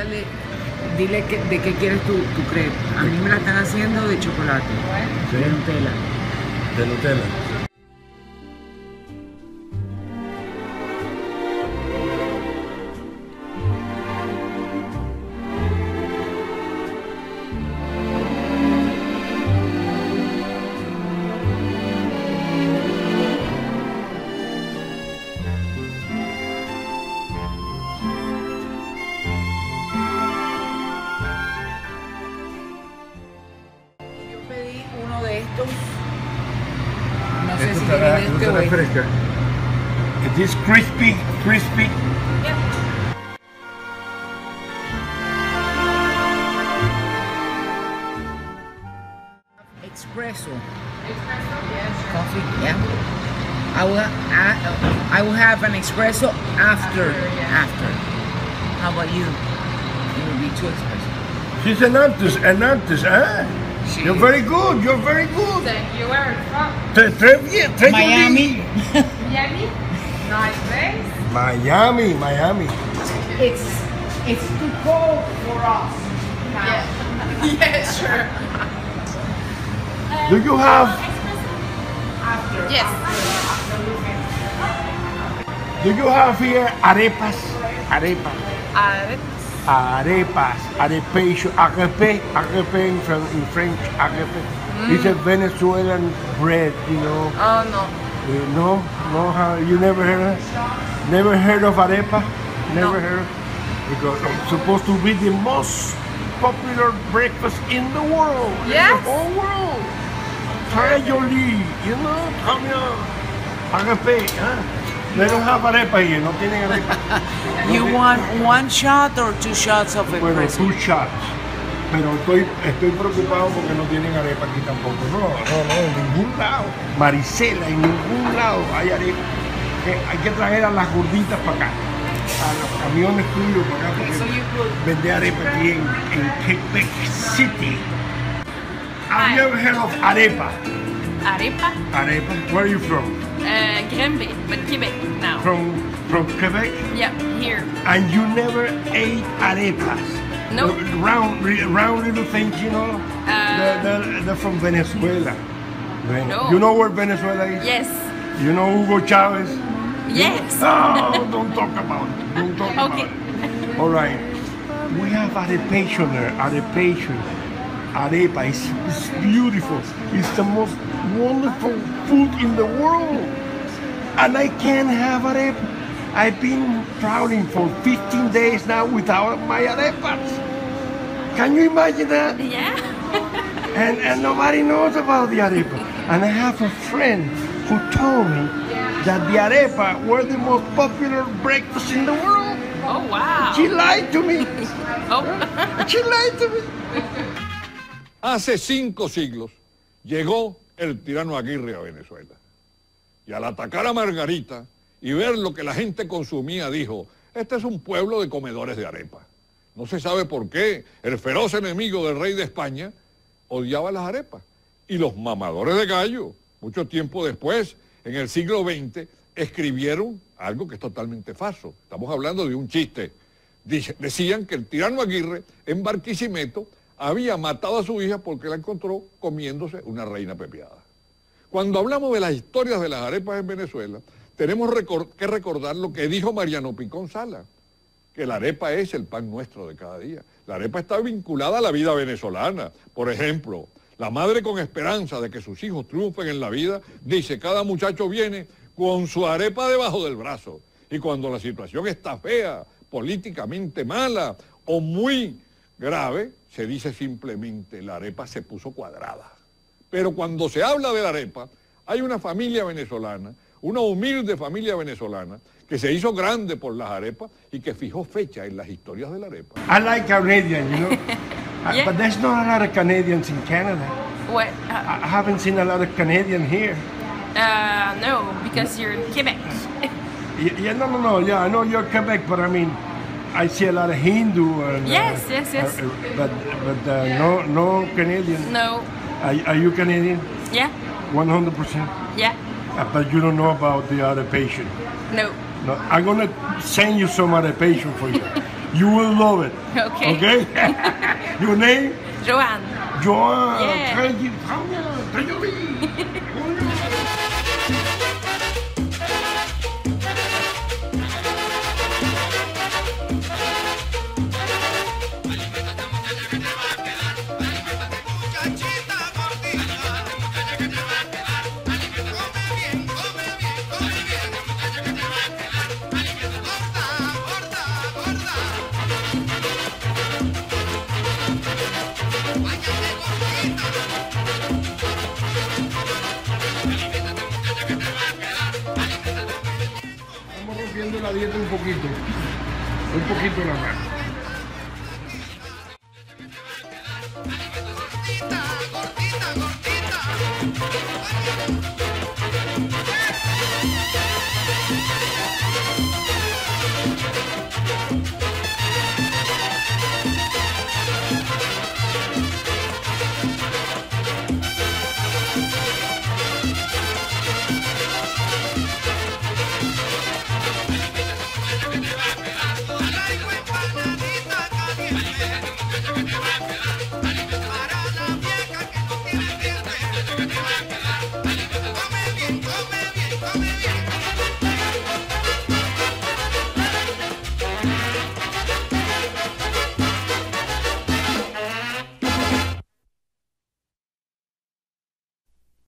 pregúntale, dile que, de qué quieres tu, tu crepe. A mí me la están haciendo de chocolate, de Nutella. De Nutella. No sé Esto si estará, esto este o estará este. It is crispy, crispy. Espresso. Coffee, yeah. I will, I, I will have an espresso after, after. How about you? It will be too expensive. She's an artist, an artist, eh? She You're very good, you're very good. Thank you. Where are you from? Très, très bien, très Miami. Miami. Nice place. Miami, Miami. It's, it's too cold for us. Yeah. yeah, sure. Do you have, Yes. do you have here arepas? Arepas. Arepas. Arepas, arepation, arepe, arepe in, in French, arepe. It's a Venezuelan bread, you know. Oh no. Uh, no, no, how, you never heard of Never heard of arepa? Never No. heard? Because it's supposed to be the most popular breakfast in the world. In Yes. the whole world. Très joli, you know, come here. Arepe, huh? They don't have arepa here, no tienen arepa. You want one shot or two shots of Bueno, espresso? two shots. Pero estoy, estoy preocupado porque no tienen arepa aquí tampoco. No, no, no, en ningún lado. Maricela, en ningún lado hay arepa. Hay que traer a las gorditas para acá. A los camiones tuyos para acá. Porque So you put vende arepa aquí en, en Quebec City. Have you ever heard of arepa? Arepa. Arepa? Where are you from? Uh, but Quebec now. From, from Quebec? Yeah, here. And you never ate arepas? No. The Round, round little things, you know? Uh, they're, they're, from Venezuela. Ven- No. You know where Venezuela is? Yes. You know Hugo Chavez? Yes. Oh, don't talk about it. Don't talk Okay. about it. All right. We have arepation there. Arepation. Arepa is it's beautiful. It's the most wonderful food in the world. And I can't have arepa. I've been traveling for 15 days now without my arepas. Can you imagine that? Yeah. and, and nobody knows about the arepa. And I have a friend who told me that the arepa were the most popular breakfast in the world. Oh wow. She lied to me. Oh. She lied to me. Hace cinco siglos llegó el tirano Aguirre a Venezuela. Y al atacar a Margarita y ver lo que la gente consumía, dijo, este es un pueblo de comedores de arepa. No se sabe por qué el feroz enemigo del rey de España odiaba las arepas. Y los mamadores de gallo, mucho tiempo después, en el siglo XX, escribieron algo que es totalmente falso. Estamos hablando de un chiste. Decían que el tirano Aguirre en Barquisimeto había matado a su hija porque la encontró comiéndose una reina pepiada. Cuando hablamos de las historias de las arepas en Venezuela, tenemos que recordar lo que dijo Mariano Picón que la arepa es el pan nuestro de cada día. La arepa está vinculada a la vida venezolana. Por ejemplo, la madre con esperanza de que sus hijos triunfen en la vida, dice, cada muchacho viene con su arepa debajo del brazo. Y cuando la situación está fea, políticamente mala o muy grave, se dice simplemente, la arepa se puso cuadrada. Pero cuando se habla de la arepa, hay una familia venezolana, una humilde familia venezolana, que se hizo grande por las arepas y que fijó fecha en las historias de la arepa. I like Canadian, you know. Uh, Yeah. But there's not a lot of Canadians in Canada. What? Uh, I haven't seen a lot of Canadian here. uh, no, because you're in Quebec. Yeah, yeah, no, no, no. Yeah, I know you're Quebec, but I mean, I see a lot of Hindu. And, uh, Yes, yes, yes. uh, but but uh, no, no Canadian. No. Are, are you Canadian? Yeah. 100 percent. Yeah. Uh, but you don't know about the other patient. No. No, I'm gonna send you some other patient for you. You will love it. Okay. Okay? Your name? Joanne. Joanne. Yeah. la un poquito. Un poquito nada más. Come in